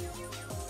you, you, you.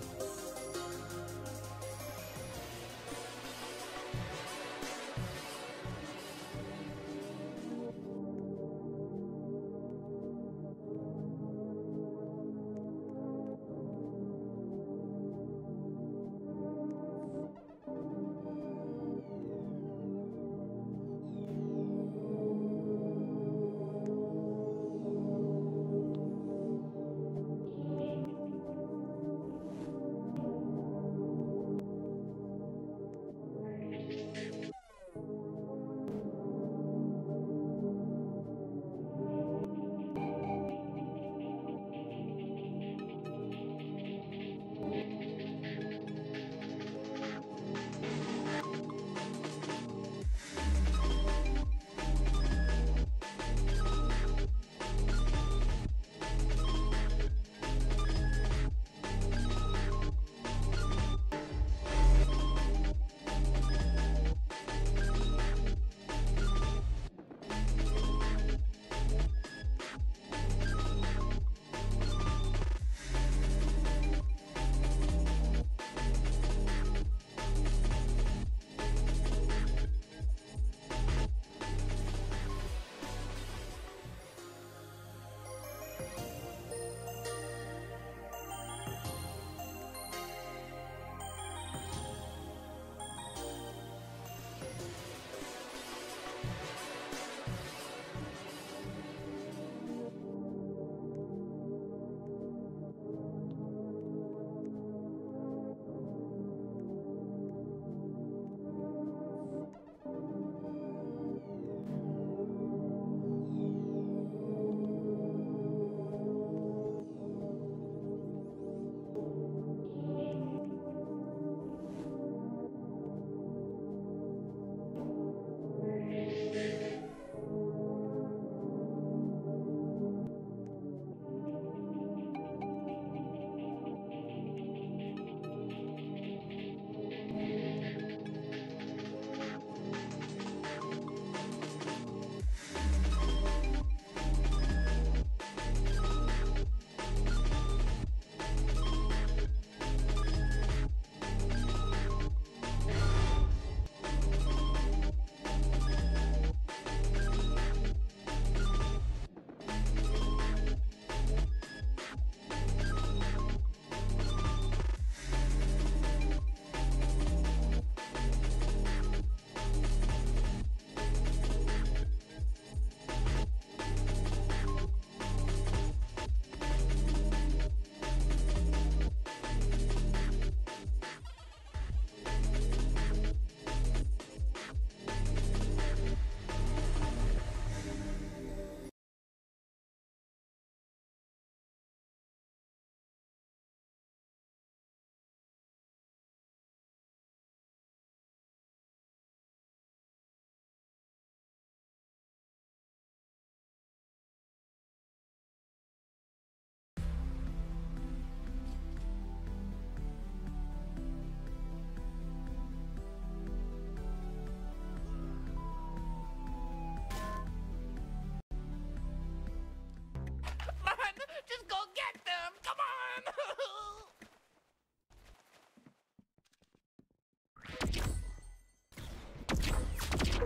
Just go get them! Come on!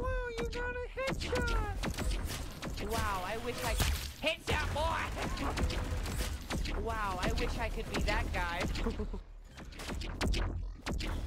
Whoa, you got a headshot! Wow, I wish I could... Headshot, boy! wow, I wish I could be that guy.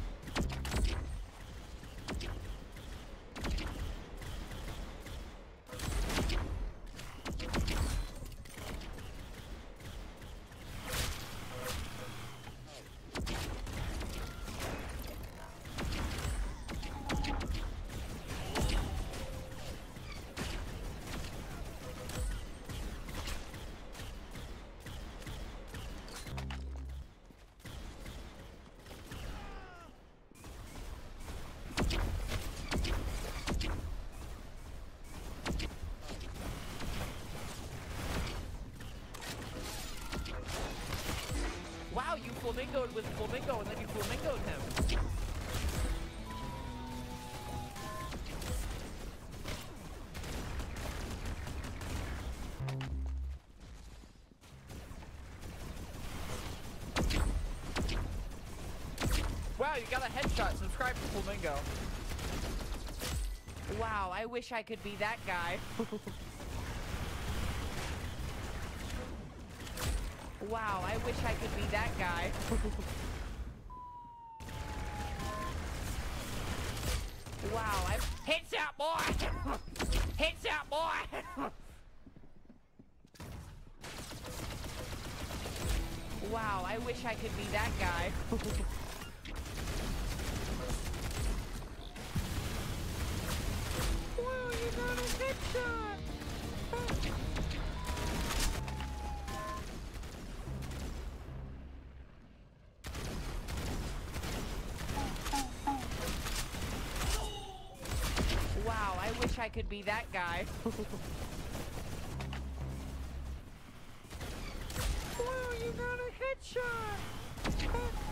you got a headshot. Subscribe to Flamingo. Wow, I wish I could be that guy. Wow, I wish I could be that guy. wow, I headshot boy! headshot boy! wow, I wish I could be that guy. Wow, I wish I could be that guy. wow, you got a headshot!